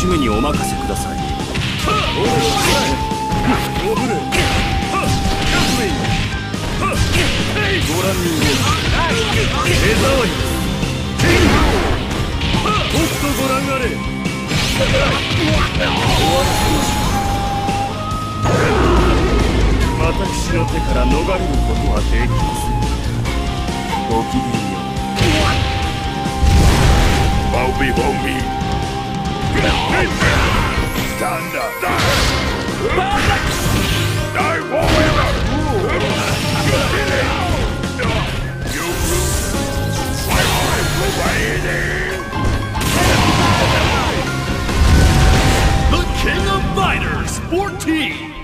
私めにお任せください。ご覧に入れ。目障りとっとご覧あれ私の手から逃れることはできません。ごきげんよう。Bow before me. Fourteen.